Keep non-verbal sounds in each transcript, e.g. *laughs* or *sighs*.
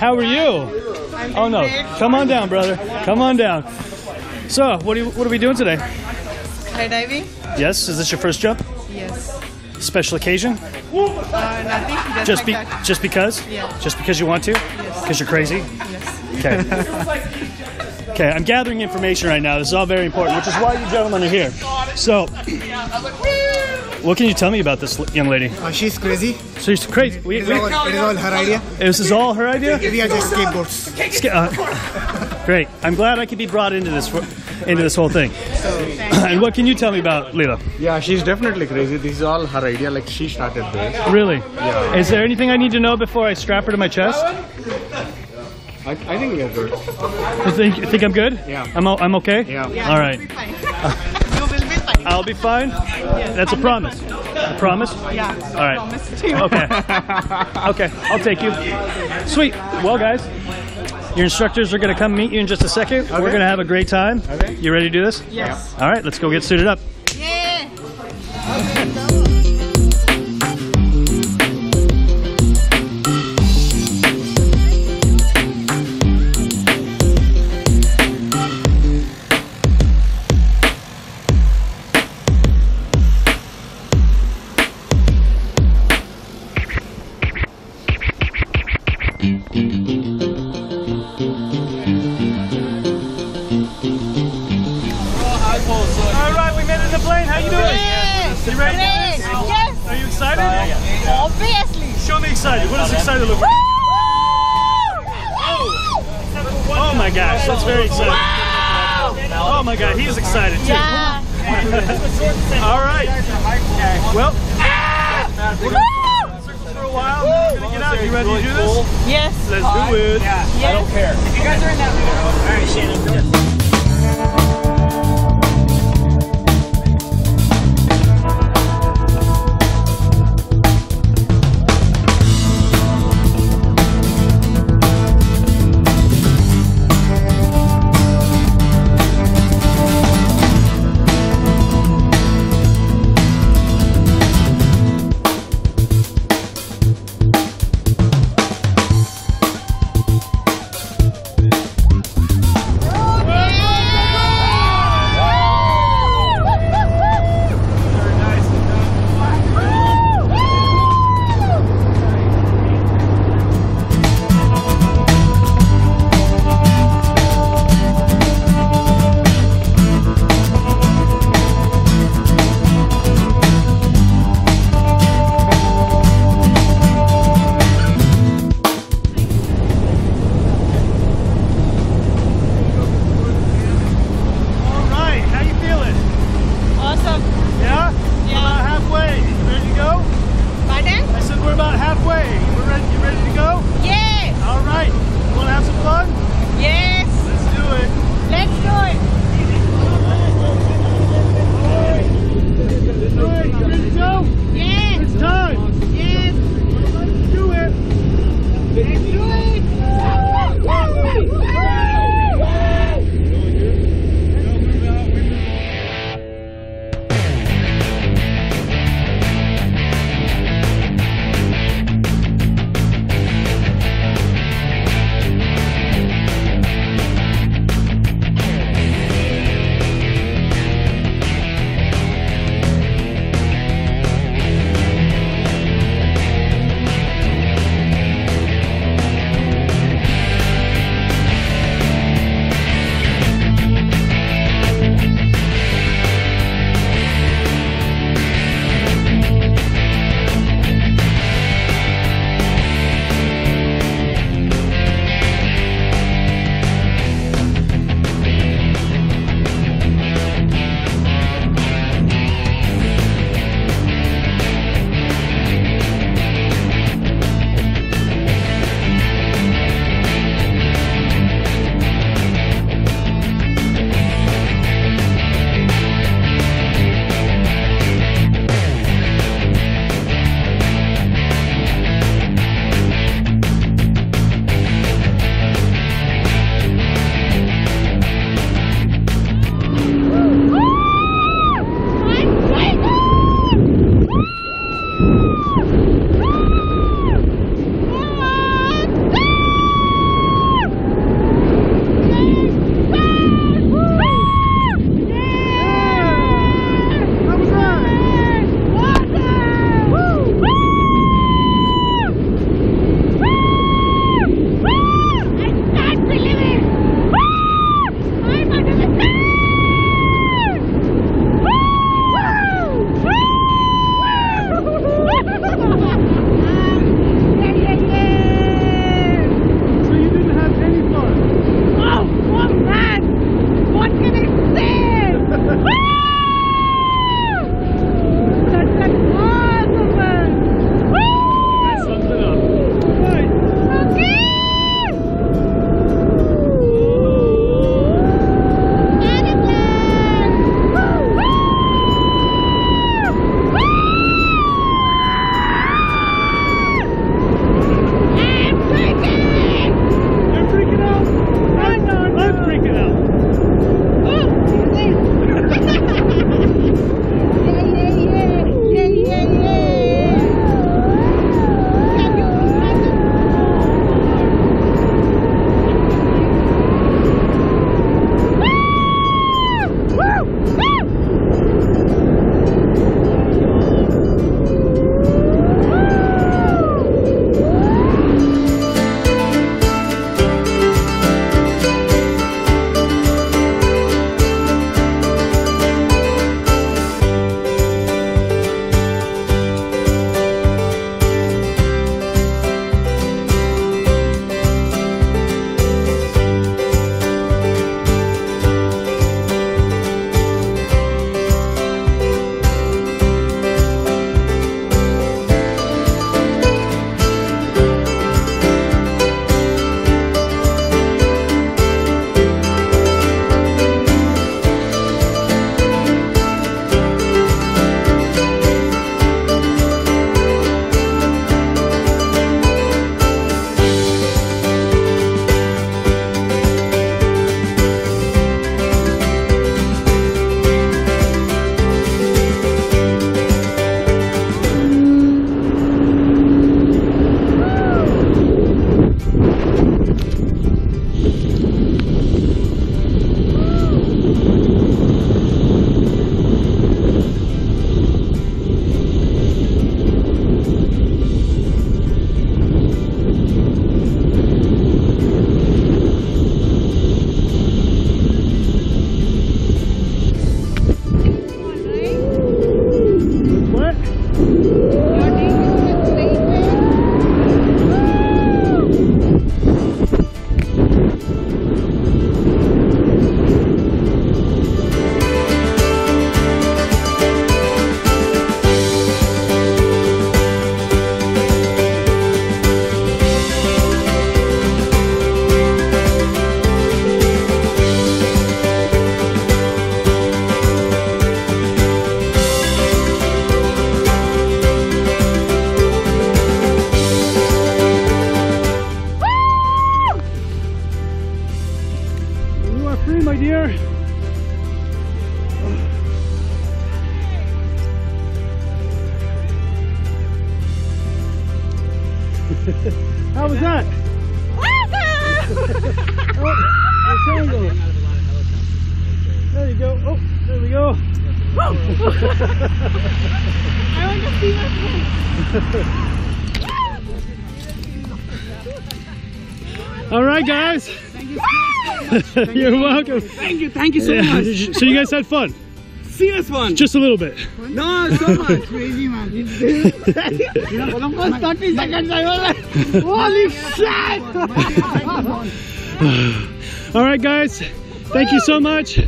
how are you? Oh no, come on down, brother. Come on down. So, what are, you, what are we doing today? Skydiving? Yes, is this your first jump? Yes. Special occasion? Uh, nothing. Just, Just like be, that. just because? Yeah. Just because you want to? Yes. Because you're crazy? Yes. Okay. *laughs* okay, I'm gathering information right now. This is all very important, which is why you gentlemen are here. So, what can you tell me about this young lady? Uh, she's crazy. So she's crazy. We, It is, we, all, it is all her idea. this is all her idea? We are just scapegoats. Ska- uh, great. I'm glad I could be brought into this for, into this whole thing. and what can you tell me about Leela? Yeah, she's definitely crazy. This is all her idea. Like she started this. Really? Yeah. Is there anything I need to know before I strap her to my chest? I, I think we are good. You think, you think I'm good? Yeah. I'm, o- I'm okay? Yeah. All right. You'll be fine. you will be fine. I'll be fine. That's a promise. A promise? yeah. All right. Promise to you. Okay. Okay. I'll take you. Sweet. Well, guys, your instructors are going to come meet you in just a second. We're going to have a great time. Okay. You ready to do this? Yes. All right. Let's go get suited up. You ready? Yes. Yes. Are you excited? Obviously. Show me excited. What does excited look like? Oh my gosh, that's very exciting. Oh my god, he's excited too. Yeah. All right. Well, we're gonna circle for a while. We're gonna get out. You ready to do this? Yes. Let's do it. Yes. How was that? Oh. There you go. Oh, there we go. I want to see my All right, guys. *laughs* You're welcome. Thank you, thank you so much. *laughs* So you guys had fun? Serious one. Just a little bit. No, so much. Crazy man. For the first 30 seconds, I was like, holy shit! *sighs* All right, guys. Thank you so much.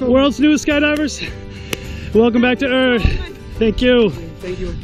World's newest skydivers. Welcome back to Earth. Thank you. Thank you.